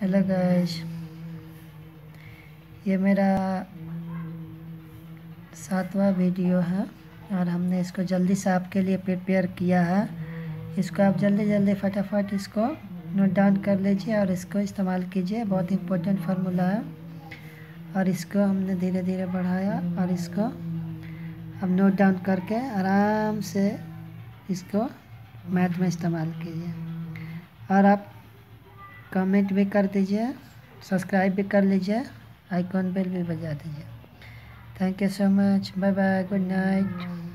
Hello guys ये मेरा सातवां वीडियो है और हमने इसको जल्दी से आपके लिए प्रिपेयर किया है। इसको आप जल्दी जल्दी फटाफट इसको नोट डाउन कर लीजिए और इसको इस्तेमाल कीजिए। बहुत इम्पोर्टेंट फार्मूला है। और इसको हमने धीरे धीरे बढ़ाया और इसको अब नोट डाउन करके आराम से इसको मैथ में इस्तेमाल कीजिए। और आप कमेंट भी कर दीजिए, सब्सक्राइब भी कर लीजिए, आइकॉन बेल भी बजा दीजिए। Thank you so much bye bye good night